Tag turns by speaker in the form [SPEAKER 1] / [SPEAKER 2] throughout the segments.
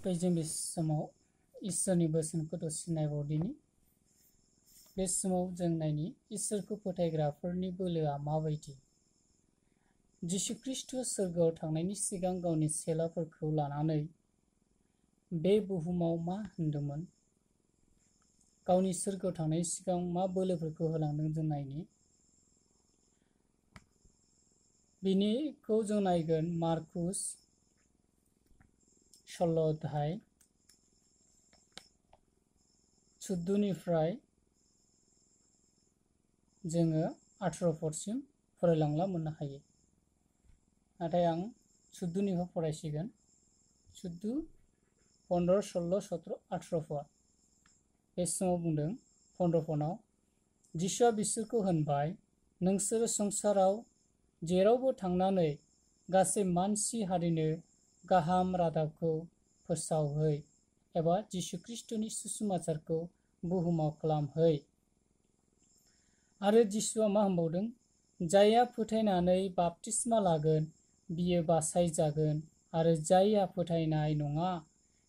[SPEAKER 1] ओमफ्राय जों बे समाव इसोरनि बोसोनखौ दसे नायबावदिनि बे समाव जों नायनि इसोरखौ फोथायग्राफोरनि बोलोआ माबायदि जिशु ख्रिस्ट'आ सोरगोआव थांनायनि सिगां गावनि सेलाफोरखौ लानानै बे बुहुमाव मा होनदोंमोन गावनि सोरगोआव थांनायनि सिगां मा बोलोफोरखौ होलांदों जों नायनि बिनिखौ जों नायगोन मार्कुस सल्ल' अध्याय सुद्दनिफ्राय जोङो आठर' फटसिम फरायलांला मोननो हायो नाथाय आं सुद्दनिखौ फरायसिगोन सुद्दु पन्द्र' सल्ल' सत्र' आठर' फट बे समाव बुंदों पन्द्र' फनाव जिसुआ बिसोरखौ होनबाय नोंसोरो संसाराव जेरावबो थांनानै गासै मानसि हारिनो गाहाम रादाबखौ फोसावहै एबा जिशु ख्रिस्ट'नि सुसमाचारखौ बुहुमाव खालामहै। आरो जिसुआ मा होनबावदों? जायहा फोथायनानै बाप्तिस्मा लागोन, बियो बासायजागोन, आरो जायहा फोथायनाय नङा,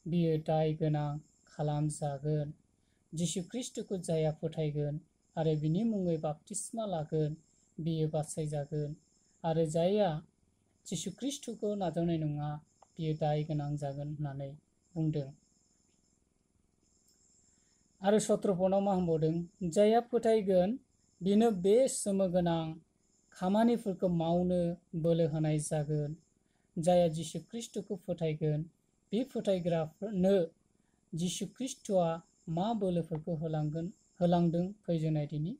[SPEAKER 1] बियो दाय गोनां खालामजागोन। जिशु ख्रिस्ट'खौ जायहा फोथायगोन आरो बिनि मुङै बाप्तिस्मा लागोन, बियो बासायजागोन, आरो जायहा जिशु ख्रिस्ट'खौ नाजावनाय नङा बियो दाय गोनां जागोन होननानै बुंदों आरो सत्रपनाव मा होनबावदों जायहा फोथायगोन बेनो बे सोमो गोनां खामानिफोरखौ मावनो बोलो होनाय जागोन जायहा जिशु ख्रिस्ट'खौ फोथायगोन बे फोथायग्राफोरनो जिशु ख्रिस्ट'आ मा बोलोफोरखौ होलांगोन होलांदों फैजेननाय दिनै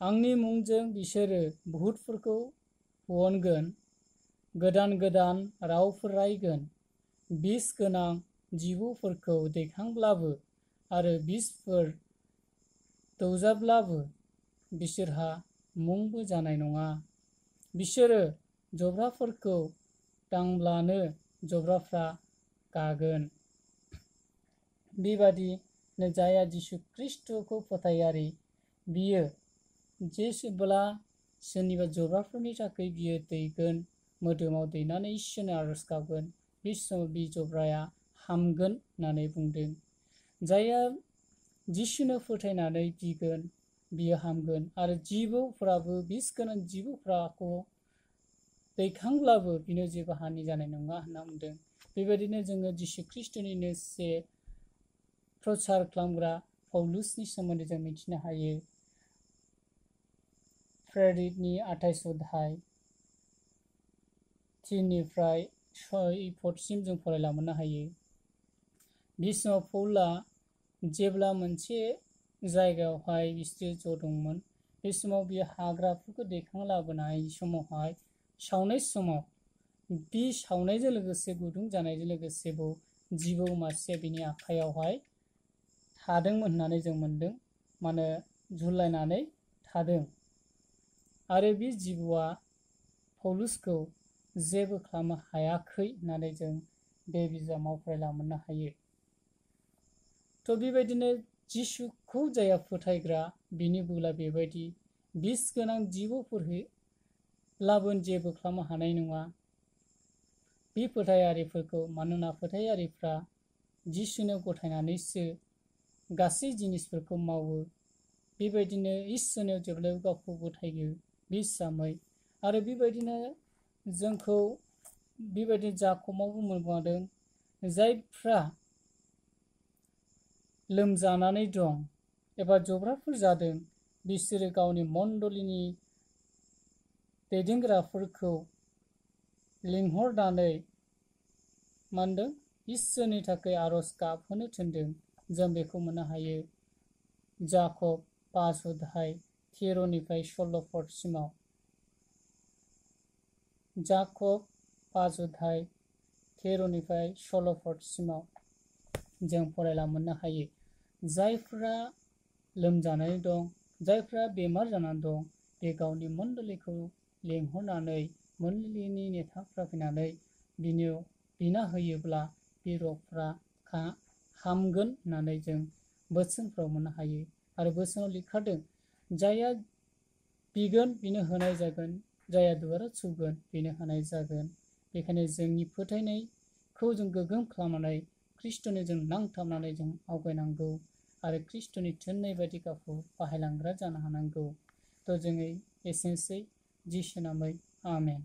[SPEAKER 1] आंनि मुंजों बिसोरो बुहुतफोरखौ अनगोन गोदान गोदान रावफोर रायगोन। बिस गोनां जिबौफोरखौ दैखांब्लाबो आरो बिसफोर दौजाब्लाबो बिसोरहा मुंबो जानाय नङा। बिसोरो जब्राफोरखौ दांब्लानो जब्राफ्रा गागोन। बेबादिनो जाया जिशु ख्रिस्ट'खौ फोथायारि। बियो जेसेब्ला सोरनिबा जब्राफोरनि थाखाय बियो दैगोन मोदोमाव दैनानै इसोरनो आर'ज गाबगोन बे समाव बे जब्राया हामगोन होननानै बुंदों। जायहा जिसुनो फोथायनानै बिगोन, बियो हामगोन। आरो जिबौफ्राबो बिस गोनां जिबौफ्राखौ दैखांब्लाबो बिनो जेबो हानि जानाय नङा होनना बुंदों। बेबायदिनो जोङो जिशु ख्रिस्ट'निनो से प्रचार खालामग्रा पौलुसनि सोमोन्दै जों मिथिनो हायो। प्रेरितनि आथाइस अध्याय। थिननिफ्राय सय फटसिम जों फरायला मोननो हायो बे समाव पौला जेब्ला मोनसे जायगायावहाय बिसोर ज' दंमोन बे समाव बियो हाग्राफोरखौ दैखांना लाबोनाय समावहाय सावनाय समाव बे सावनायजों लोगोसे गुदुं जानायजों लोगोसे बेव जिबौ मासे बिनि आखाइयावहाय थादोंमोन होननानै जों मोनदों मानो झुलायनानै थादों आरो बे जिबौआ पौलुसखौ जेबो खालामनो हायाखै होननानै जों बे बिजाबाव फरायला मोननो हायो। थ' बेबायदिनो जिसुखौ जाया फोथायग्रा, बिनि बुला बेबायदि, बिस गोनां जिबौफोर लाबोन जेबो खालामनो हानाय नङा। बे फोथायारिफोरखौ मानोना फोथायारिफ्रा जिसुनो गथायनानैसो गासै जिनिसफोरखौ मावो, बेबायदिनो इसोरनो जेब्लायबो गावखौ गथायो बे हिसाबै आरो बेबायदिनो जोंखौ बेबायदि जाखमावबो मोनबादों जायफ्रा लोमजानानै दं एबा जब्राफोर जादों बिसोरो गावनि मण्डलिनि दैदेनग्राफोरखौ लिंहरनानै मा होनदों इसोरनि थाखाय आर'ज गाबहोनो थिनदों जों बेखौ मोननो हायो जाकब पास अध्याय तेर'निफ्राय सल्ल' फटसिमाव जाकब पास अध्याय तेर'निफ्राय सल्ल' फटसिमाव जों फरायला मोननो हायो जायफ्रा लोमजानानै दं जायफ्रा बेमार जानानै दं बे गावनि मण्डलिखौ लेंहरनानै मण्डलिनि नेताफ्रा फैनानै बिनियाव बिना होयोब्ला बे रगफ्रा हामगोन होननानै जों बोसोनफ्राव मोननो हायो आरो बोसोनाव लिरखादों जायहा बिगोन बिनो होनाय जागोन जायहा दुवारा सौगोन बेनो हानाय जागोन। बेखायनो जोंनि फोथायनायखौ जों गोग्गोम खालामनानै खृष्टनि जों नांथाबनानै जों आवगायनांगौ आरो खृष्टनि थोननाय बायदि गावखौ बाहायलांग्रा जानो हानांगौ। थ' जोङो एसेनोसै। जिसु नामै आमेन।